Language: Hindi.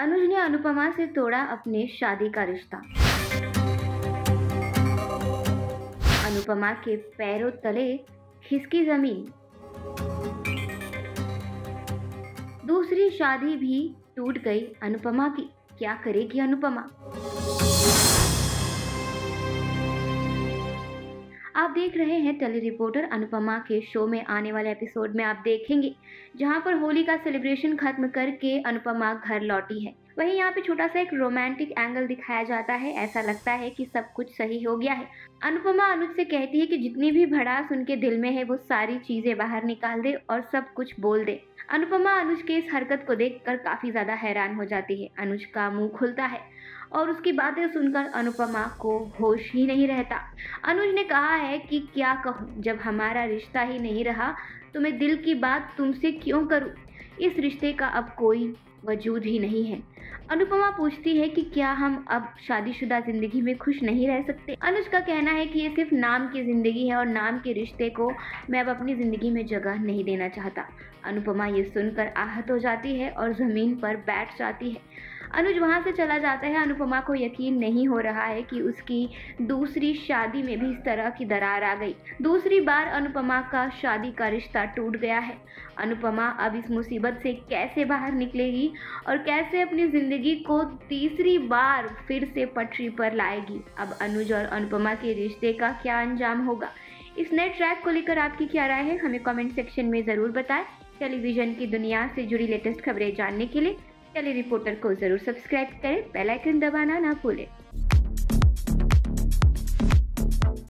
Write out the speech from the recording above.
अनुज ने अनुपमा से तोड़ा अपने शादी का रिश्ता। अनुपमा के पैरों तले खिसकी ज़मीन। दूसरी शादी भी टूट गई अनुपमा की। क्या करेगी अनुपमा? आप देख रहे हैं टेली रिपोर्टर अनुपमा के शो में आने वाले एपिसोड में आप देखेंगे, जहाँ पर होली का सेलिब्रेशन खत्म करके अनुपमा घर लौटी है। वहीं यहाँ पे छोटा सा एक रोमांटिक एंगल दिखाया जाता है। ऐसा लगता है कि सब कुछ सही हो गया है। अनुपमा अनुज से कहती है कि जितनी भी भड़ास उनके दिल में है, वो सारी चीज़ें बाहर निकाल दे और सब कुछ बोल दे। अनुपमा अनुज के इस हरकत को देखकर काफ़ी ज़्यादा हैरान हो जाती है। अनुज का मुँह खुलता है और उसकी बातें सुनकर अनुपमा को होश ही नहीं रहता। अनुज ने कहा है कि क्या कहूँ, जब हमारा रिश्ता ही नहीं रहा तो मैं दिल की बात तुमसे क्यों करूँ? इस रिश्ते का अब कोई वजूद ही नहीं है। अनुपमा पूछती है कि क्या हम अब शादीशुदा ज़िंदगी में खुश नहीं रह सकते? अनुज का कहना है कि ये सिर्फ़ नाम की ज़िंदगी है और नाम के रिश्ते को मैं अब अपनी ज़िंदगी में जगह नहीं देना चाहता। अनुपमा ये सुनकर आहत हो जाती है और ज़मीन पर बैठ जाती है। अनुज वहाँ से चला जाता है। अनुपमा को यकीन नहीं हो रहा है कि उसकी दूसरी शादी में भी इस तरह की दरार आ गई। दूसरी बार अनुपमा का शादी का रिश्ता टूट गया है। अनुपमा अब इस मुसीबत से कैसे बाहर निकलेगी और कैसे अपनी ज़िंदगी को तीसरी बार फिर से पटरी पर लाएगी? अब अनुज और अनुपमा के रिश्ते का क्या अंजाम होगा? इस नए ट्रैक को लेकर आपकी क्या राय है? हमें कमेंट सेक्शन में ज़रूर बताएँ। टेलीविज़न की दुनिया से जुड़ी लेटेस्ट खबरें जानने के लिए टेली रिपोर्टर को ज़रूर सब्सक्राइब करें बेल आइकन दबाना ना भूलें।